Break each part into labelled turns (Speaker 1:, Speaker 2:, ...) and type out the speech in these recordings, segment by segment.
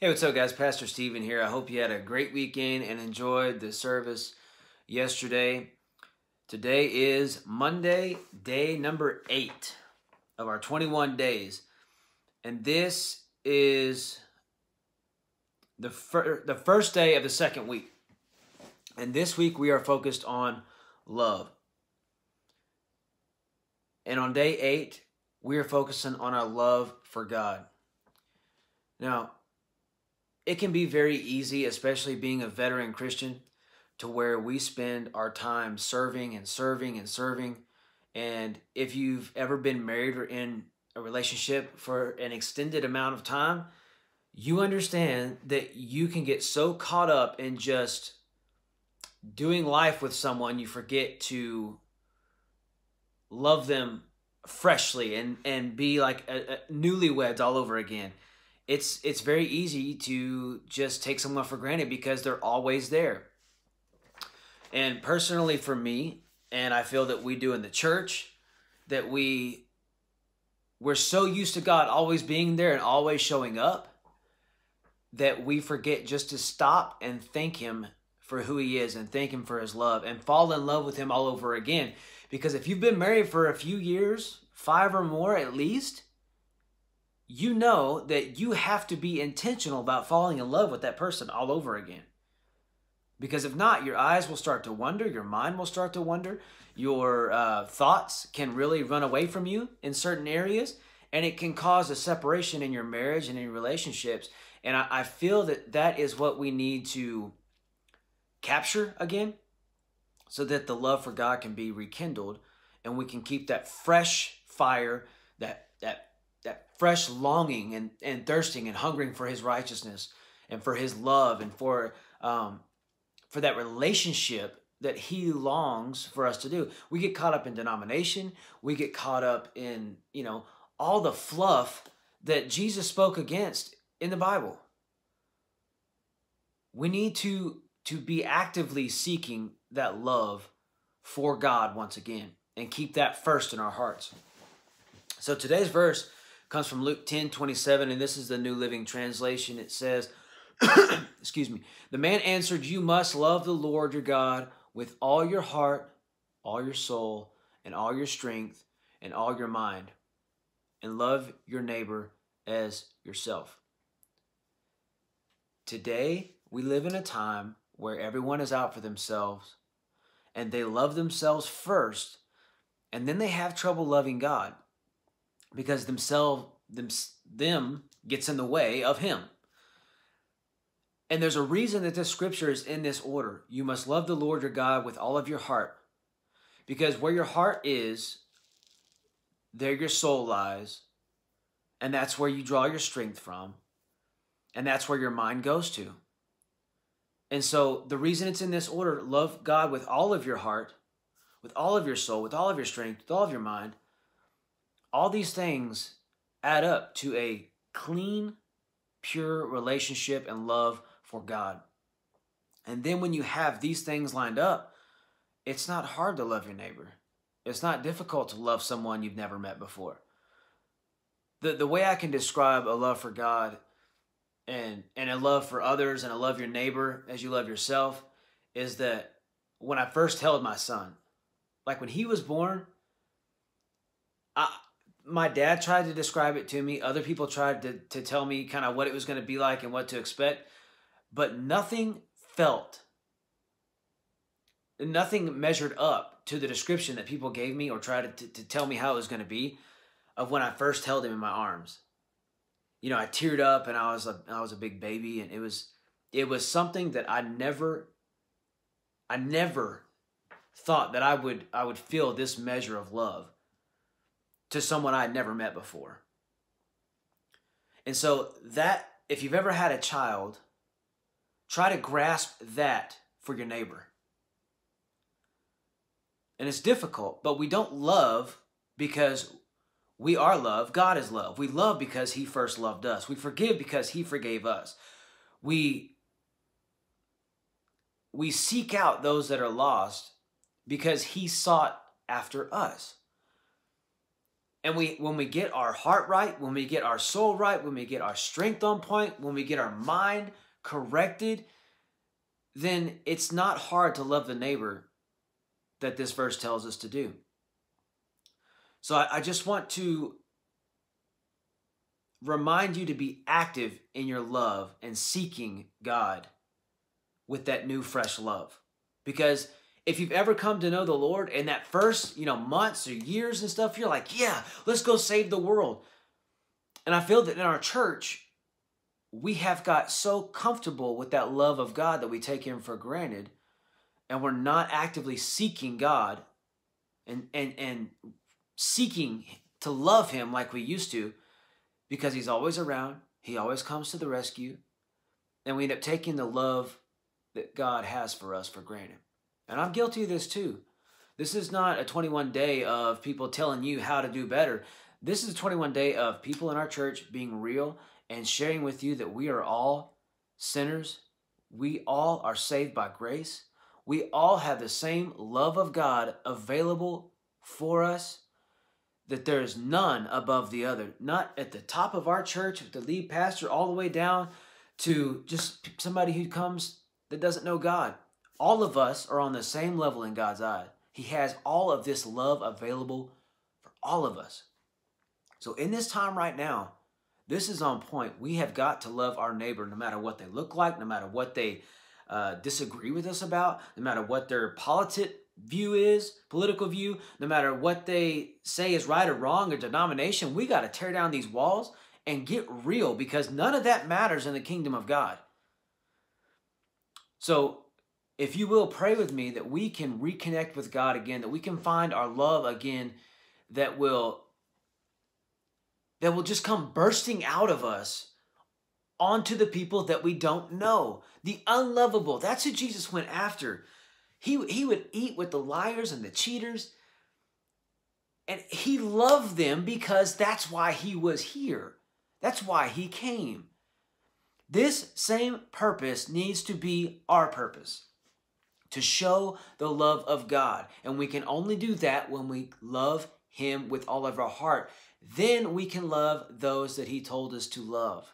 Speaker 1: Hey, what's up, guys? Pastor Stephen here. I hope you had a great weekend and enjoyed the service yesterday. Today is Monday, day number eight of our 21 days. And this is the, fir- the first day of the second week. And this week we are focused on love. And on day eight, we are focusing on our love for God. Now, it can be very easy, especially being a veteran Christian, to where we spend our time serving and serving and serving. And if you've ever been married or in a relationship for an extended amount of time, you understand that you can get so caught up in just doing life with someone, you forget to love them freshly and, and be like a, a newlyweds all over again it's it's very easy to just take someone for granted because they're always there. And personally for me, and I feel that we do in the church, that we we're so used to God always being there and always showing up that we forget just to stop and thank him for who he is and thank him for his love and fall in love with him all over again. Because if you've been married for a few years, five or more at least, you know that you have to be intentional about falling in love with that person all over again. Because if not, your eyes will start to wonder, your mind will start to wonder, your uh, thoughts can really run away from you in certain areas, and it can cause a separation in your marriage and in relationships. And I, I feel that that is what we need to capture again so that the love for God can be rekindled and we can keep that fresh fire, that, that that fresh longing and, and thirsting and hungering for his righteousness and for his love and for um, for that relationship that he longs for us to do. We get caught up in denomination, we get caught up in, you know, all the fluff that Jesus spoke against in the Bible. We need to to be actively seeking that love for God once again and keep that first in our hearts. So today's verse comes from Luke 10 27, and this is the New Living Translation. It says, Excuse me. The man answered, You must love the Lord your God with all your heart, all your soul, and all your strength, and all your mind, and love your neighbor as yourself. Today, we live in a time where everyone is out for themselves and they love themselves first, and then they have trouble loving God because themselves them, them gets in the way of him. And there's a reason that this scripture is in this order. You must love the Lord your God with all of your heart. Because where your heart is, there your soul lies. And that's where you draw your strength from. And that's where your mind goes to. And so the reason it's in this order, love God with all of your heart, with all of your soul, with all of your strength, with all of your mind, all these things add up to a clean, pure relationship and love for God. And then when you have these things lined up, it's not hard to love your neighbor. It's not difficult to love someone you've never met before. The, the way I can describe a love for God and, and a love for others and a love your neighbor as you love yourself is that when I first held my son, like when he was born, my dad tried to describe it to me. Other people tried to, to tell me kind of what it was going to be like and what to expect. But nothing felt, nothing measured up to the description that people gave me or tried to, to tell me how it was going to be of when I first held him in my arms. You know, I teared up and I was a, I was a big baby and it was it was something that I never I never thought that I would I would feel this measure of love to someone I had never met before. And so that if you've ever had a child, try to grasp that for your neighbor. And it's difficult, but we don't love because we are love. God is love. We love because he first loved us. We forgive because he forgave us. We we seek out those that are lost because he sought after us. And we when we get our heart right, when we get our soul right, when we get our strength on point, when we get our mind corrected, then it's not hard to love the neighbor that this verse tells us to do. So I, I just want to remind you to be active in your love and seeking God with that new fresh love. Because if you've ever come to know the Lord in that first, you know, months or years and stuff, you're like, yeah, let's go save the world. And I feel that in our church, we have got so comfortable with that love of God that we take him for granted and we're not actively seeking God and and and seeking to love him like we used to because he's always around, he always comes to the rescue, and we end up taking the love that God has for us for granted. And I'm guilty of this too. This is not a 21 day of people telling you how to do better. This is a 21 day of people in our church being real and sharing with you that we are all sinners. We all are saved by grace. We all have the same love of God available for us, that there is none above the other. Not at the top of our church, with the lead pastor, all the way down to just somebody who comes that doesn't know God. All of us are on the same level in God's eye. He has all of this love available for all of us. So, in this time right now, this is on point. We have got to love our neighbor no matter what they look like, no matter what they uh, disagree with us about, no matter what their politic view is, political view, no matter what they say is right or wrong or denomination. We got to tear down these walls and get real because none of that matters in the kingdom of God. So, if you will pray with me that we can reconnect with God again, that we can find our love again that will that will just come bursting out of us onto the people that we don't know. The unlovable. That's who Jesus went after. He, he would eat with the liars and the cheaters. And he loved them because that's why he was here. That's why he came. This same purpose needs to be our purpose to show the love of God. And we can only do that when we love Him with all of our heart. Then we can love those that He told us to love.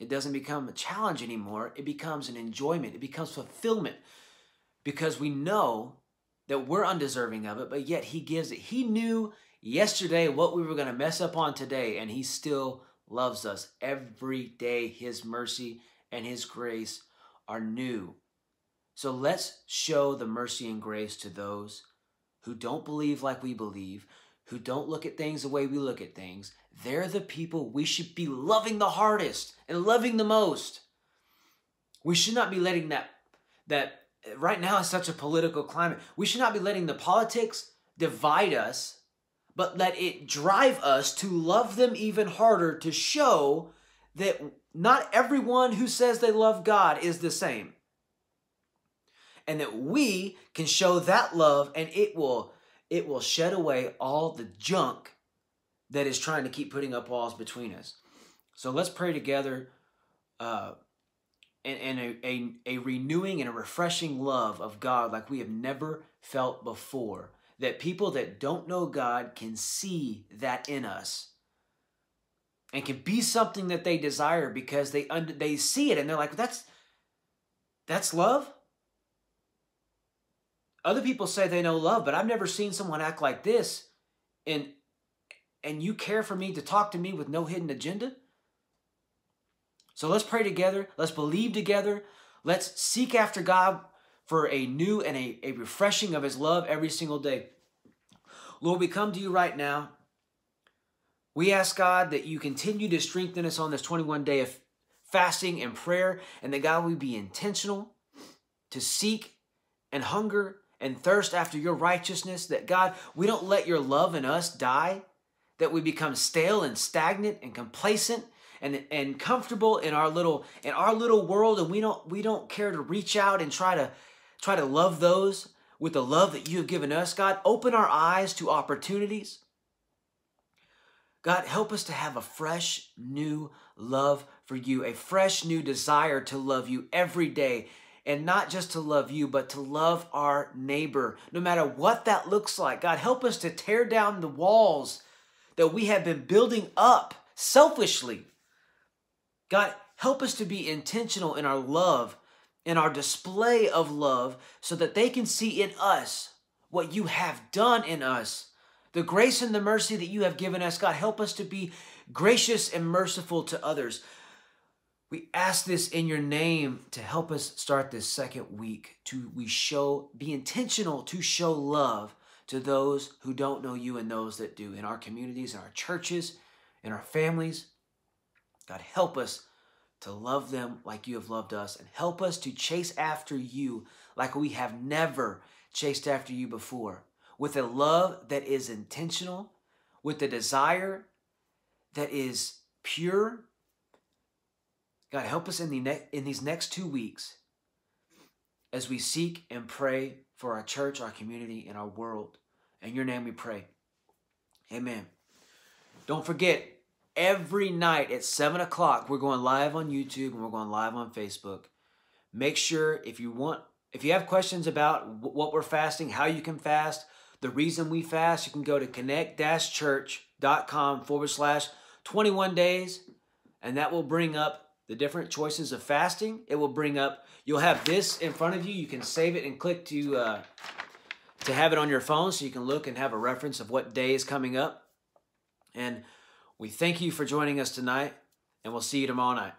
Speaker 1: It doesn't become a challenge anymore, it becomes an enjoyment, it becomes fulfillment because we know that we're undeserving of it, but yet He gives it. He knew yesterday what we were going to mess up on today, and He still loves us every day. His mercy and His grace are new. So let's show the mercy and grace to those who don't believe like we believe, who don't look at things the way we look at things. They're the people we should be loving the hardest and loving the most. We should not be letting that that uh, right now is such a political climate. We should not be letting the politics divide us, but let it drive us to love them even harder to show that not everyone who says they love God is the same and that we can show that love and it will it will shed away all the junk that is trying to keep putting up walls between us. So let's pray together uh, and, and a, a, a renewing and a refreshing love of god like we have never felt before that people that don't know god can see that in us and can be something that they desire because they under, they see it and they're like that's that's love other people say they know love, but I've never seen someone act like this. And and you care for me to talk to me with no hidden agenda? So let's pray together. Let's believe together. Let's seek after God for a new and a, a refreshing of his love every single day. Lord, we come to you right now. We ask God that you continue to strengthen us on this 21 day of fasting and prayer, and that God we be intentional to seek and hunger and thirst after your righteousness, that God, we don't let your love in us die, that we become stale and stagnant and complacent and, and comfortable in our little in our little world and we don't we don't care to reach out and try to try to love those with the love that you have given us. God open our eyes to opportunities. God help us to have a fresh new love for you a fresh new desire to love you every day and not just to love you, but to love our neighbor, no matter what that looks like. God, help us to tear down the walls that we have been building up selfishly. God, help us to be intentional in our love, in our display of love, so that they can see in us what you have done in us. The grace and the mercy that you have given us, God, help us to be gracious and merciful to others. We ask this in your name to help us start this second week to we show be intentional to show love to those who don't know you and those that do in our communities, in our churches, in our families. God, help us to love them like you have loved us and help us to chase after you like we have never chased after you before with a love that is intentional, with a desire that is pure God, help us in, the ne- in these next two weeks as we seek and pray for our church, our community, and our world. In your name we pray. Amen. Don't forget, every night at 7 o'clock, we're going live on YouTube and we're going live on Facebook. Make sure if you want, if you have questions about what we're fasting, how you can fast, the reason we fast, you can go to connect-church.com forward slash 21 days, and that will bring up the different choices of fasting. It will bring up, you'll have this in front of you. You can save it and click to, uh, to have it on your phone so you can look and have a reference of what day is coming up. And we thank you for joining us tonight, and we'll see you tomorrow night.